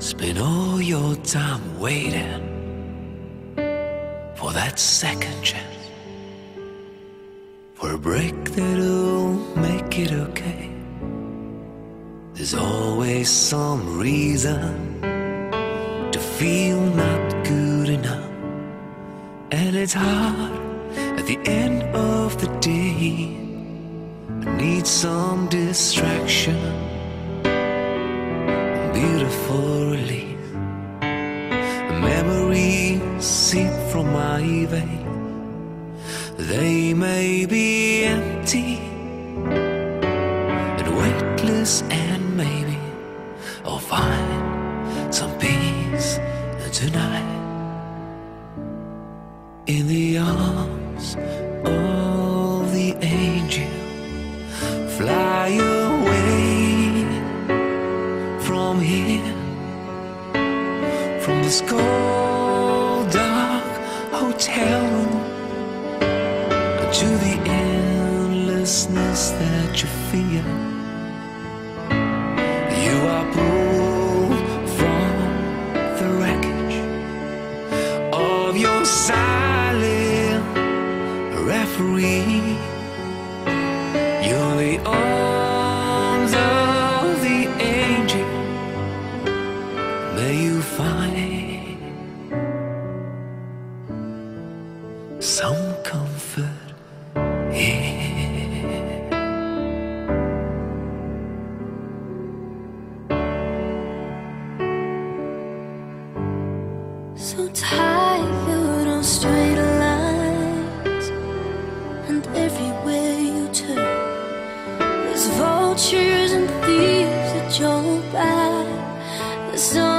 Spend all your time waiting for that second chance, for a break that'll make it okay. There's always some reason to feel not good enough, and it's hard at the end of the day. I need some distraction, beautiful relief. Memories seep from my veins. They may be empty and weightless, and maybe I'll find some peace tonight in the arms of the angel. Fly from here, from this cold, dark hotel room to the endlessness that you feel. You are pulled from the wreckage of your silent referee. You're the arms comfort here. So tired of straight lines, and everywhere you turn, there's vultures and thieves that jump by. The storm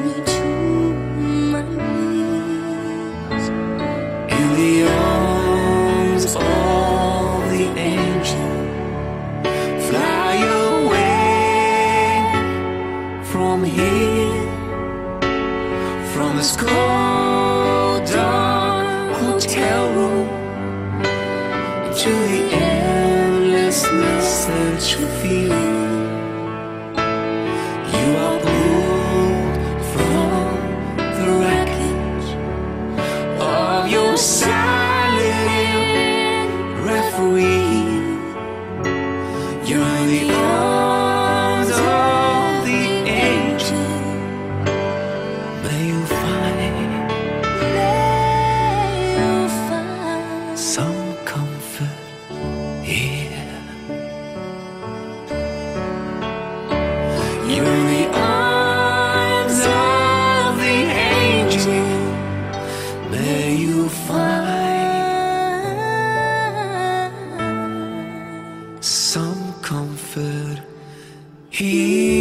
me to. In the arms of the angel, fly away from here, from this cold, dark hotel room to the endlessness that you feel. some comfort here.